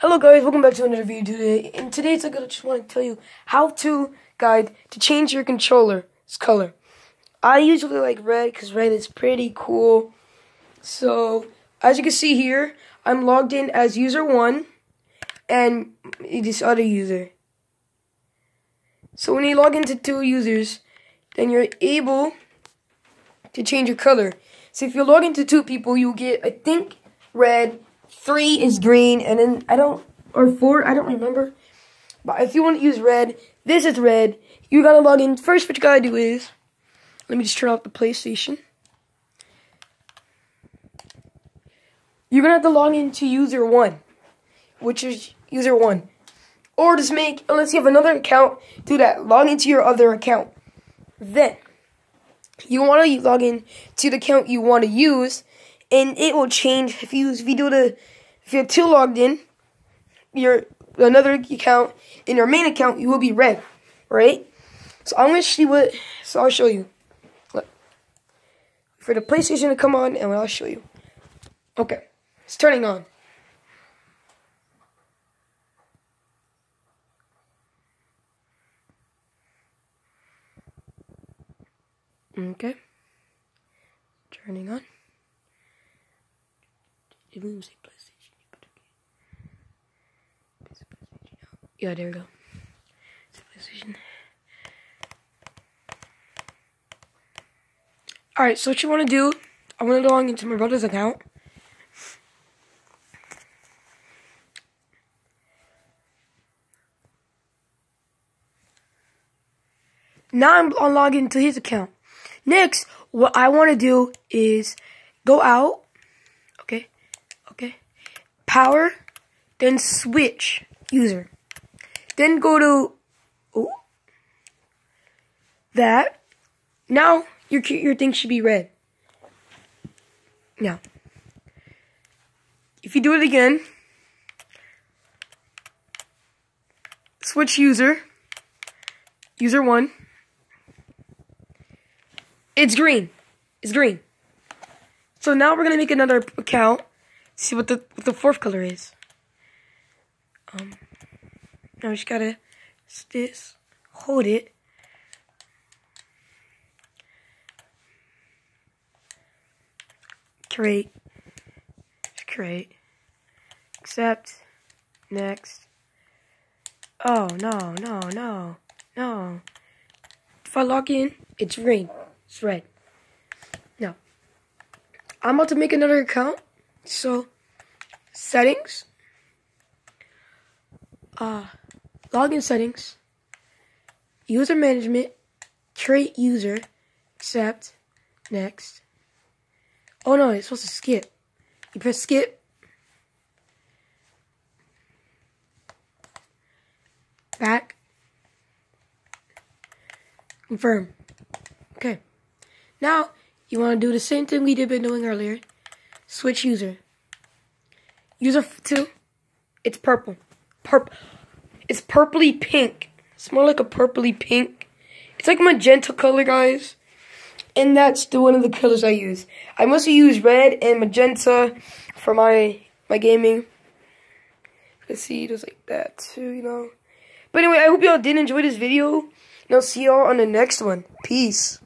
Hello guys, welcome back to another video today. In today's I just want to tell you how to guide to change your controller's color. I usually like red because red is pretty cool. So, as you can see here, I'm logged in as user 1 and this other user. So when you log into two users, then you're able to change your color. So if you log into two people, you get, I think, red, three is green, and then I don't, or four, I don't remember. But if you want to use red, this is red. You gotta log in. First, what you gotta do is, let me just turn off the PlayStation. You're gonna have to log in to user one, which is user one. Or just make, unless you have another account, do that. Log into your other account. Then, you want to log in to the account you want to use, and it will change if you if you do the if you're two logged in, your another account in your main account you will be red, right? So I'm gonna see what. So I'll show you. Look. For the PlayStation to come on, and I'll show you. Okay, it's turning on. Okay. Turning on. Yeah, there we go. PlayStation. Alright, so what you want to do, I want to log into my brother's account. Now I'm logging into his account. Next, what I want to do is go out, okay, okay, power, then switch user. Then go to oh, that. Now your your thing should be red. Now, if you do it again, switch user, user one. It's green. It's green. So now we're gonna make another account. See what the what the fourth color is. Um. Now we just gotta this hold it. Create. Create. Accept. Next. Oh no no no no. If I log in, it's green. It's red. Now, I'm about to make another account. So, settings. Uh, login settings. User management. Create user. Accept. Next. Oh no, it's supposed to skip. You press skip. Back. Confirm. Okay. Now, you want to do the same thing we did been doing earlier. Switch user. User 2, it's purple. Purple. It's purpley pink. It's more like a purpley pink. It's like a magenta color, guys. And that's the one of the colors I use. I mostly use red and magenta for my my gaming. Let's see, just like that too, you know. But anyway, I hope y'all did enjoy this video. And I'll see y'all on the next one. Peace.